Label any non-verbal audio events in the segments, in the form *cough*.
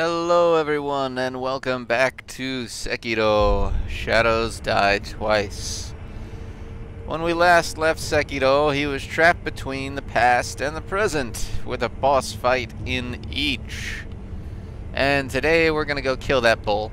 Hello everyone and welcome back to Sekiro Shadows Die Twice. When we last left Sekiro, he was trapped between the past and the present, with a boss fight in each. And today we're gonna go kill that bull.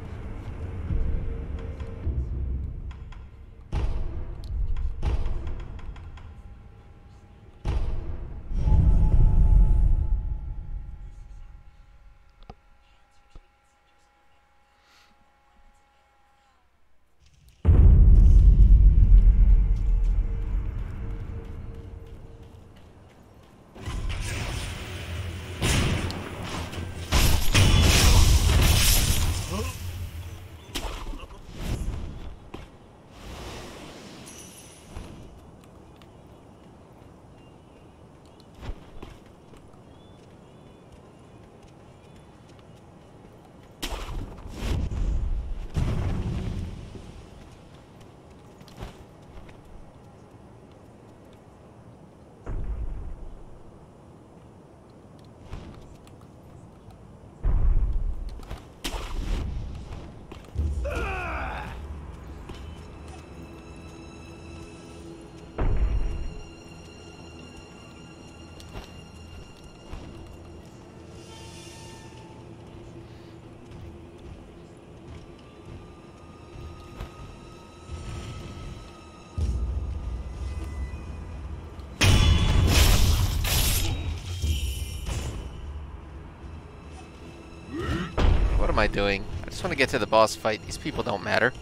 Am I doing? I just want to get to the boss fight. These people don't matter.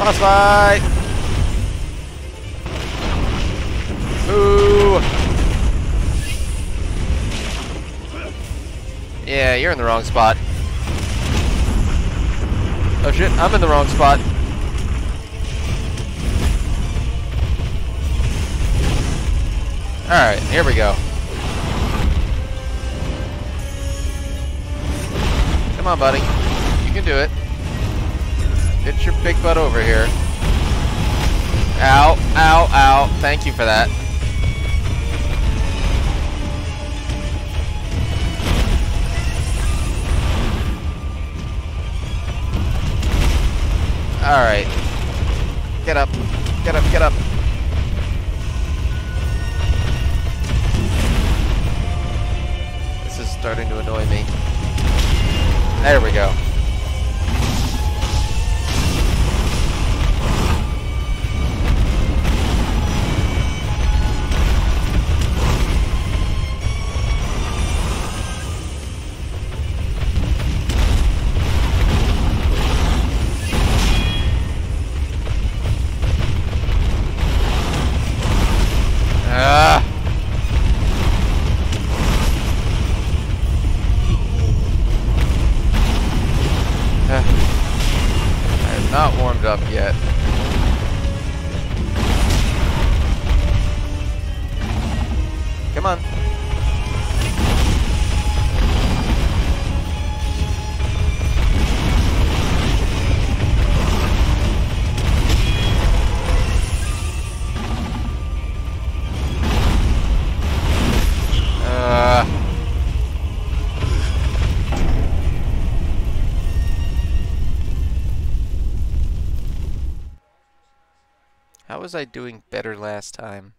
Boss fight! Ooh! Yeah, you're in the wrong spot. Oh shit, I'm in the wrong spot. Alright, here we go. Come on, buddy. You can do it. Get your big butt over here. Ow, ow, ow. Thank you for that. Alright. Get up. Get up, get up. This is starting to annoy me. There we go. Was I doing better last time?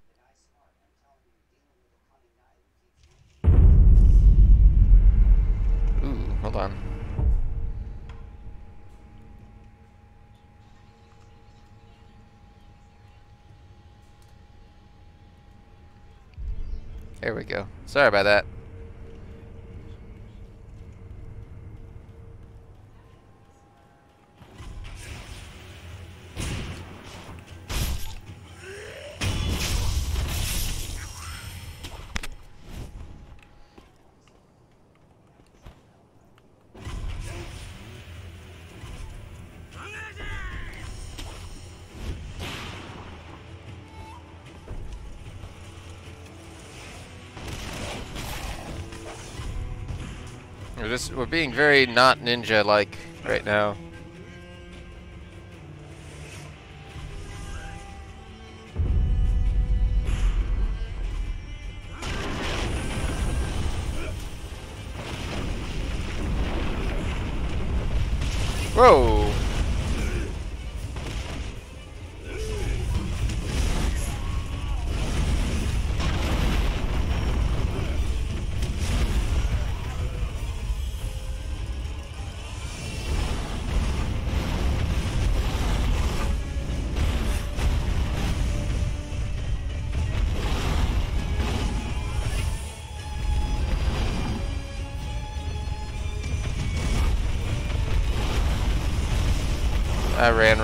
Ooh, hold on. There we go. Sorry about that. We're just we're being very not ninja like right now. Whoa!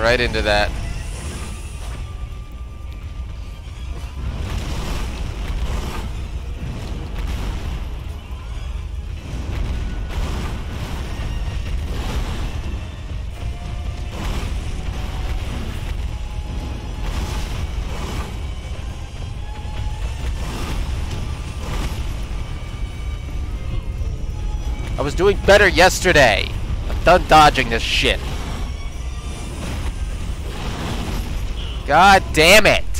Right into that. I was doing better yesterday. I'm done dodging this shit. God damn it!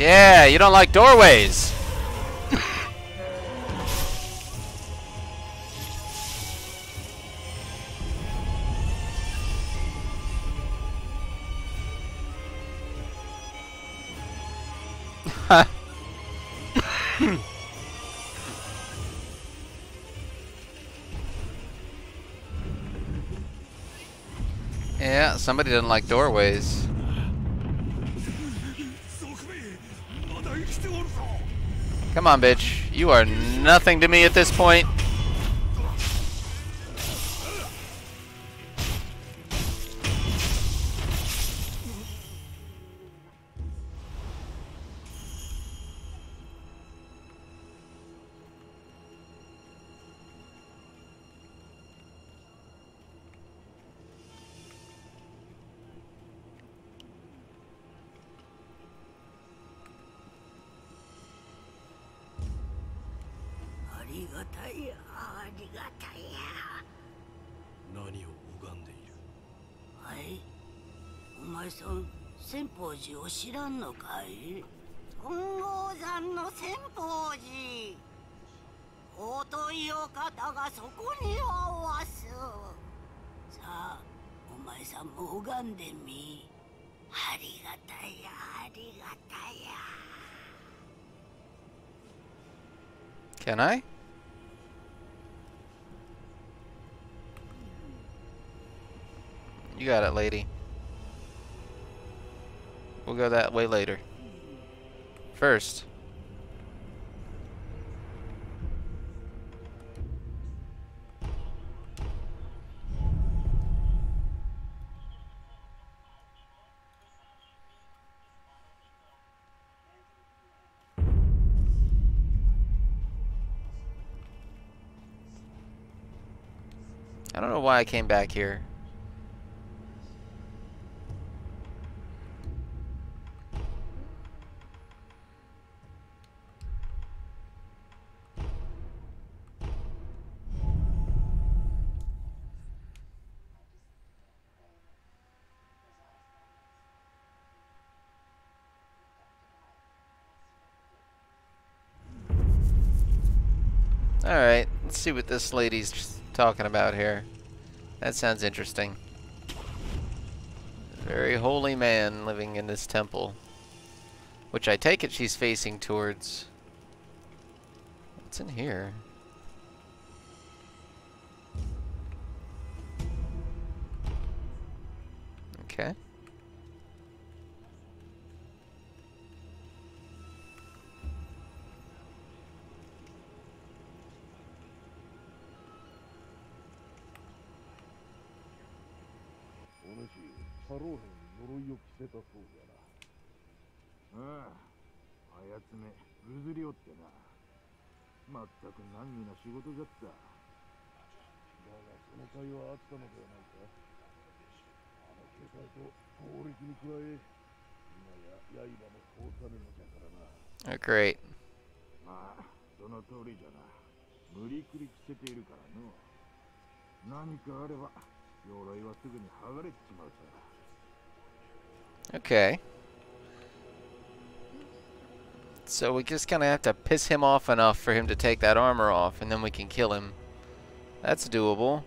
Yeah, you don't like doorways. *laughs* yeah, somebody doesn't like doorways. Come on, bitch. You are nothing to me at this point. Arigatai, arigatai. 何を拝んでいる？前さん仙宝寺を知らんのかい？金剛山の仙宝寺。尊いお方がそこにおわす。さあお前さんも拝んでみ。ありがたやありがたや。Can I? You got it, lady. We'll go that way later. First. I don't know why I came back here. See what this lady's talking about here. That sounds interesting. Very holy man living in this temple. Which I take it she's facing towards. What's in here? Okay. いを着せたそうじゃなああ、あやつめ、ぐずりおってな。まったく難儀な仕事じゃった。だがその会はあったのではないかあの巨体と攻撃に加え今や刃も通さぬのじゃからな Oh, great. まあ、その通りじゃな。無理くり着せているからの。何かあれば、鎧はすぐに剥がれちまうさ。Okay. So we just kind of have to piss him off enough for him to take that armor off, and then we can kill him. That's doable.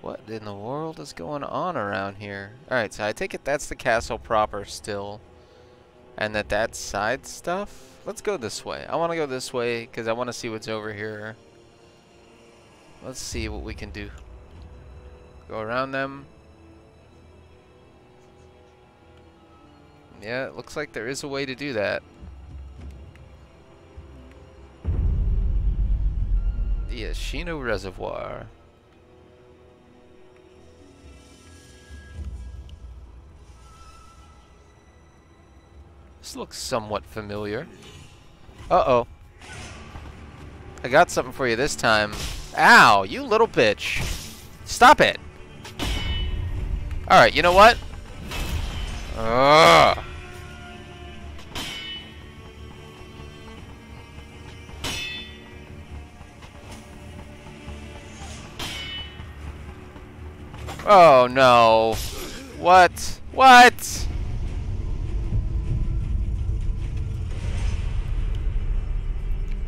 What in the world is going on around here? Alright, so I take it that's the castle proper still. And that that's side stuff? Let's go this way. I want to go this way, because I want to see what's over here. Let's see what we can do. Go around them. Yeah, it looks like there is a way to do that. The Ashina Reservoir. This looks somewhat familiar. Uh-oh. I got something for you this time. Ow, you little bitch. Stop it. Alright, you know what? Ugh. Oh no. What? What?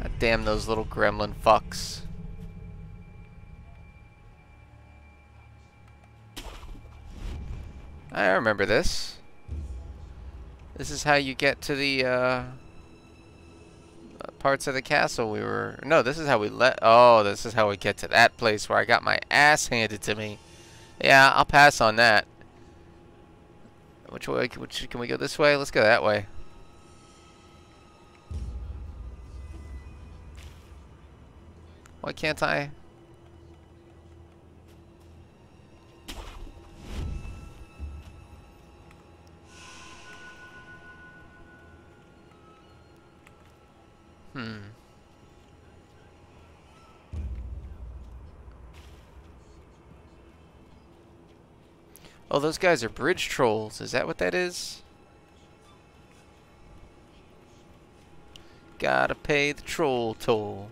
God damn those little gremlin fucks. I remember this. This is how you get to the uh, parts of the castle we were. No, this is how we let. Oh, this is how we get to that place where I got my ass handed to me. Yeah, I'll pass on that. Which way? Which can we go this way? Let's go that way. Why can't I? Oh, those guys are bridge trolls. Is that what that is? Gotta pay the troll toll.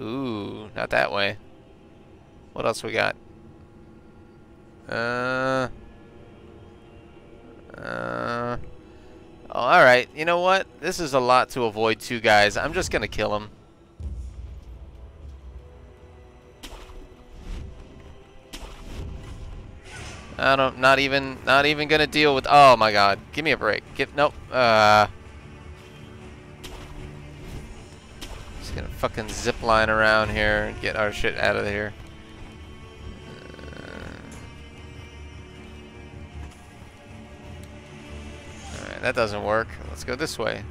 Ooh, not that way. What else we got? Uh. Uh. Oh, alright. You know what? This is a lot to avoid two guys. I'm just gonna kill him. I don't, not even, not even gonna deal with, oh my god. Give me a break. Give, nope, uh. Just gonna fucking zip line around here and get our shit out of here. That doesn't work. Let's go this way.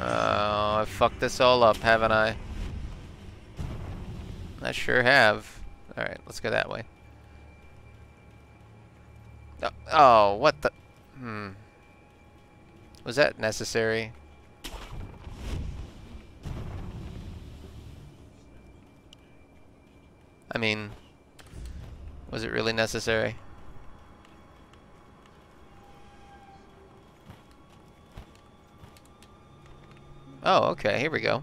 Oh, I fucked this all up, haven't I? I sure have. Alright, let's go that way. Oh, oh, what the... Hmm. Was that necessary? I mean, was it really necessary? Oh, okay, here we go.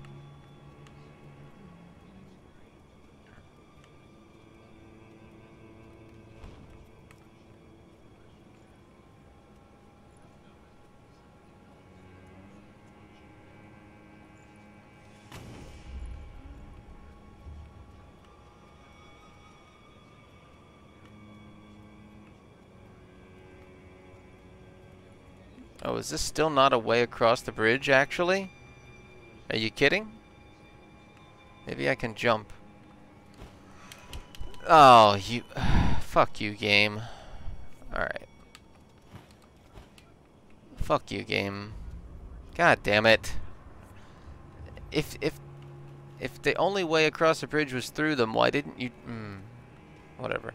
Is this still not a way across the bridge, actually? Are you kidding? Maybe I can jump. Oh, you... *sighs* Fuck you, game. Alright. Fuck you, game. God damn it. If, if, if the only way across the bridge was through them, why didn't you... Mm, whatever.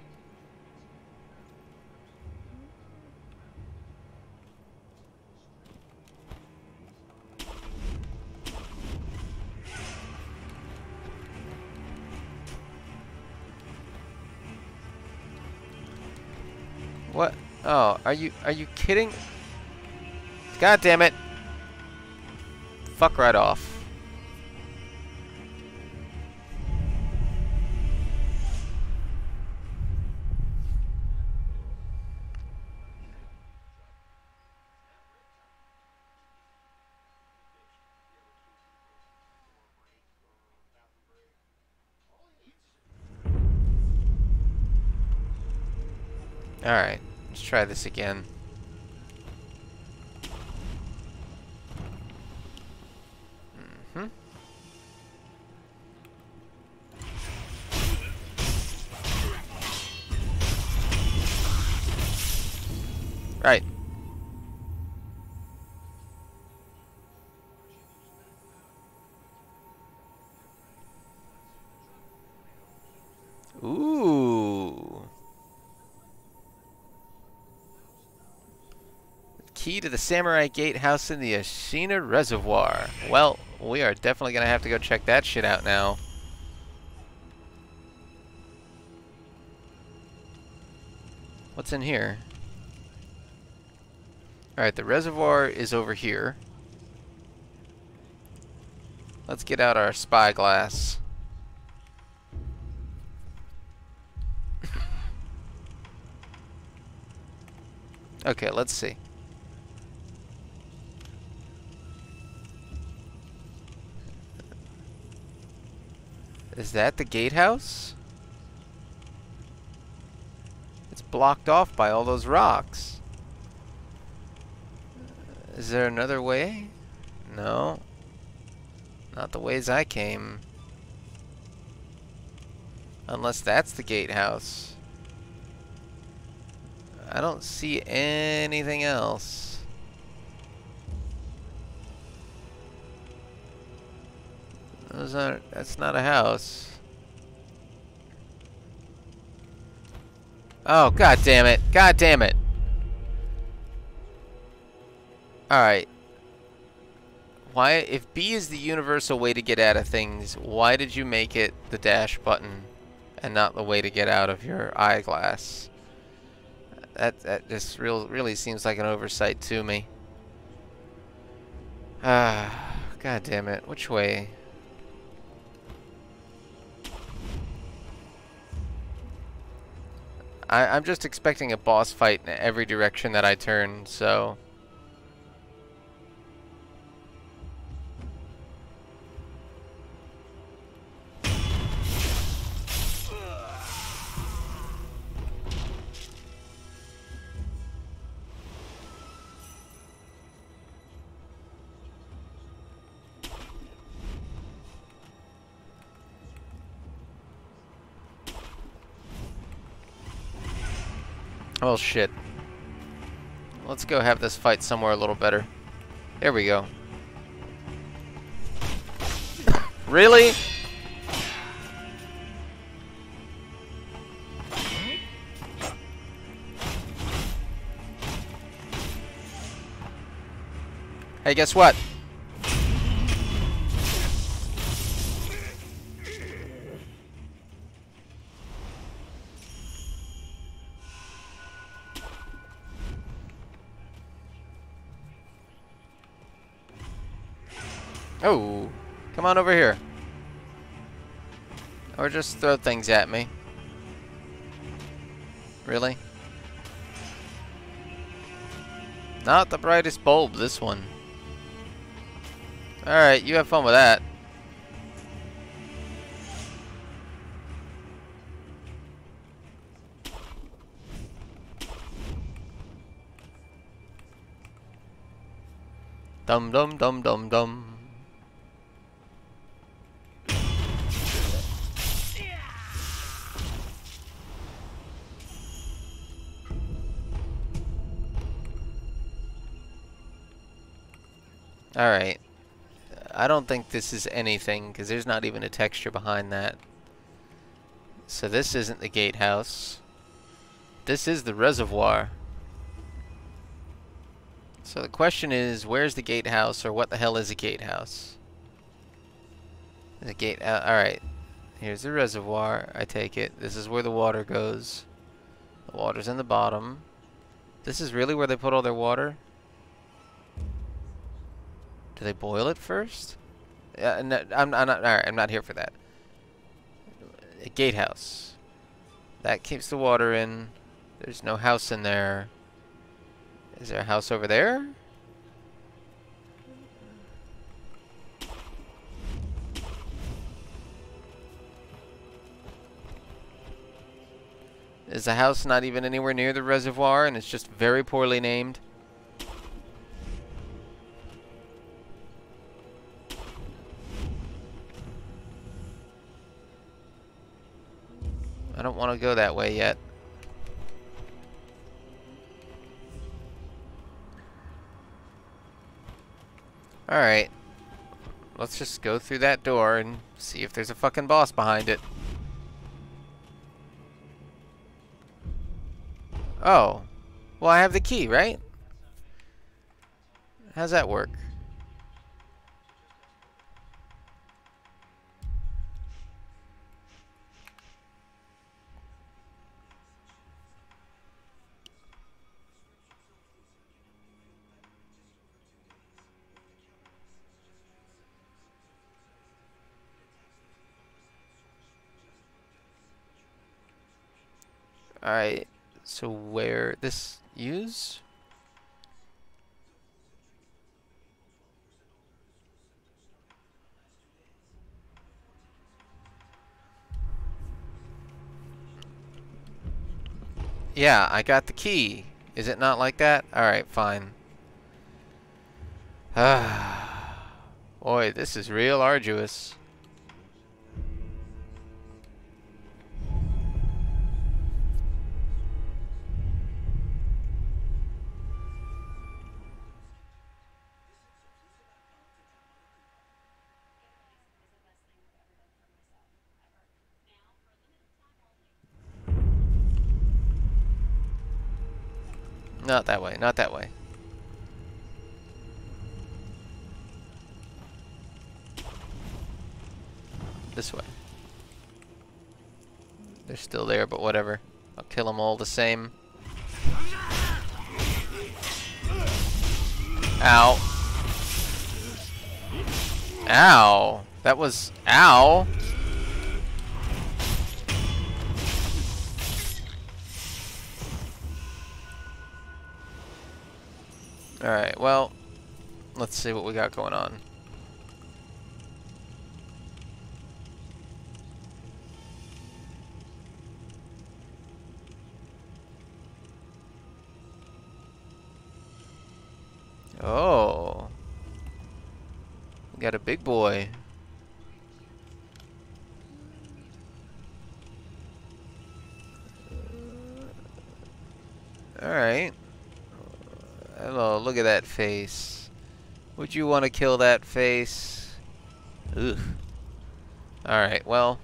What? Oh, are you are you kidding? God damn it. Fuck right off. Try this again. Mm hmm Right. Ooh. Key to the Samurai Gatehouse in the Ashina Reservoir. Well, we are definitely going to have to go check that shit out now. What's in here? Alright, the reservoir is over here. Let's get out our spyglass. *laughs* okay, let's see. Is that the gatehouse? It's blocked off by all those rocks. Is there another way? No. Not the ways I came. Unless that's the gatehouse. I don't see anything else. Those aren't, that's not a house. Oh, god damn it. God damn it. Alright. Why, if B is the universal way to get out of things, why did you make it the dash button and not the way to get out of your eyeglass? That, that just real, really seems like an oversight to me. Ah, *sighs* god damn it. Which way? I, I'm just expecting a boss fight in every direction that I turn, so... shit. Let's go have this fight somewhere a little better. There we go. really? Hey, guess what? Oh, come on over here. Or just throw things at me. Really? Not the brightest bulb, this one. Alright, you have fun with that. Dum dum dum dum dum. Alright. I don't think this is anything, because there's not even a texture behind that. So this isn't the gatehouse. This is the reservoir. So the question is, where's the gatehouse, or what the hell is a gatehouse? The gate, uh, alright. Here's the reservoir, I take it. This is where the water goes. The water's in the bottom. This is really where they put all their water? Do they boil it first? Uh, no, I'm, I'm not. All right, I'm not here for that. A gatehouse. That keeps the water in. There's no house in there. Is there a house over there? Is the house not even anywhere near the reservoir and it's just very poorly named? I don't want to go that way yet. Alright. Let's just go through that door and see if there's a fucking boss behind it. Oh. Well, I have the key, right? How's that work? Alright, so where this use? Yeah, I got the key. Is it not like that? Alright, fine. Ah, *sighs* Boy, this is real arduous. Not that way, not that way. This way. They're still there, but whatever. I'll kill them all the same. Ow. Ow. That was... Ow. Alright, well, let's see what we got going on. Oh. We got a big boy. Alright. Hello, look at that face. Would you want to kill that face? Ugh. Alright, well.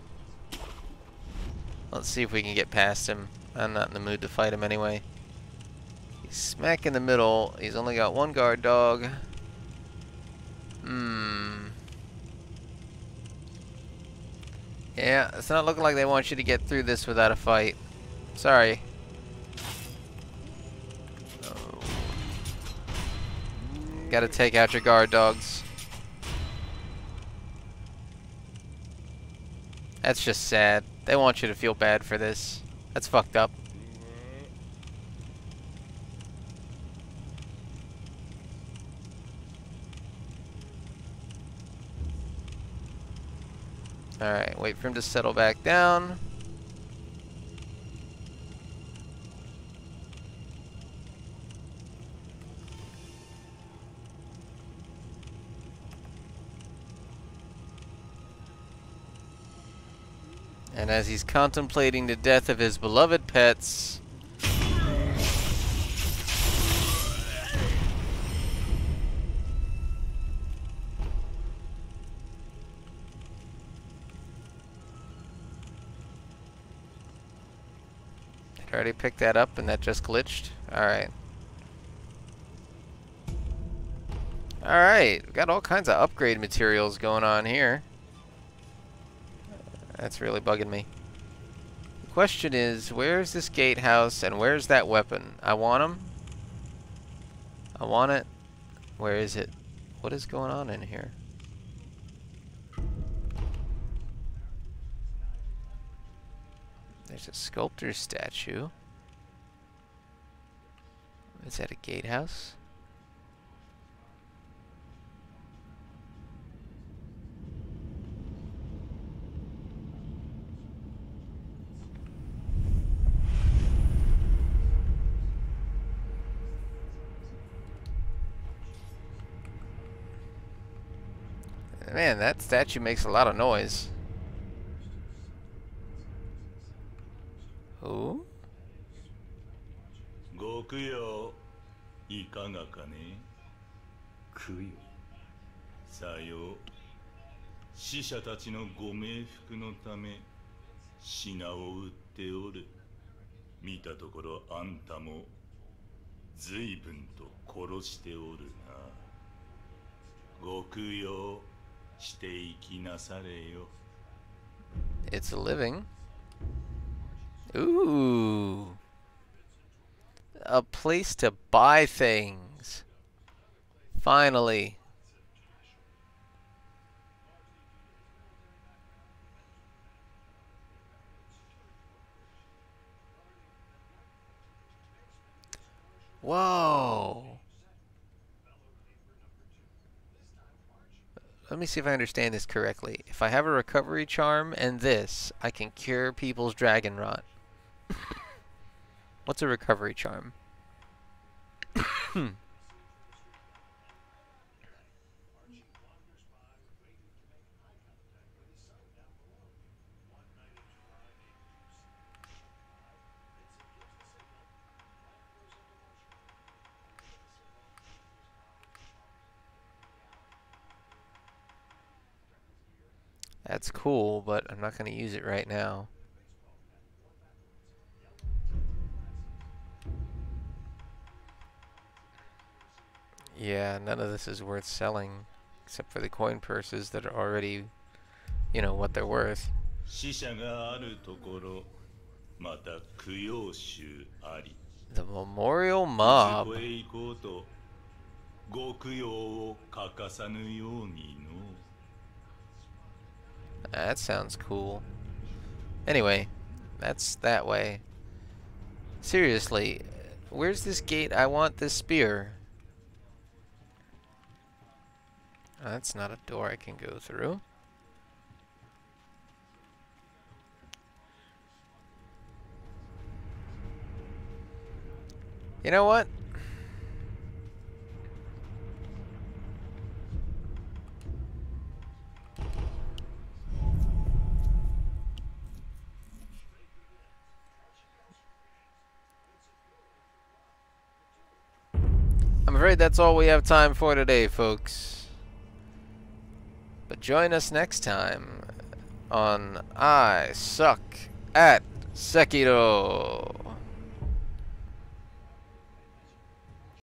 Let's see if we can get past him. I'm not in the mood to fight him anyway. He's smack in the middle. He's only got one guard dog. Hmm. Yeah, it's not looking like they want you to get through this without a fight. Sorry. Gotta take out your guard dogs. That's just sad. They want you to feel bad for this. That's fucked up. Alright, wait for him to settle back down. And as he's contemplating the death of his beloved pets, I already picked that up and that just glitched? Alright. Alright, got all kinds of upgrade materials going on here. That's really bugging me. The question is, where's this gatehouse and where's that weapon? I want them. I want it. Where is it? What is going on in here? There's a sculptor's statue. Is that a gatehouse? Man, that statue makes a lot of noise. Who? ご供養いかがかね供養さよう死者たちのご冥福のため品を売っておる見たところあんたも随分と殺しておるなご供養していきなされよ It's a living. Ooh. A place to buy things. Finally. Whoa. Let me see if I understand this correctly. If I have a recovery charm and this, I can cure people's dragon rot. What's a recovery charm? That's cool, but I'm not going to use it right now. Yeah, none of this is worth selling, except for the coin purses that are already, you know, what they're worth. 死者があるところまた供養衆あり The Memorial そ Mob. こへ行こうとご供養を欠かさぬようにの that sounds cool. Anyway, that's that way. Seriously, where's this gate? I want this spear. That's not a door I can go through. You know what? Afraid that's all we have time for today, folks. But join us next time on I Suck at Sekiro.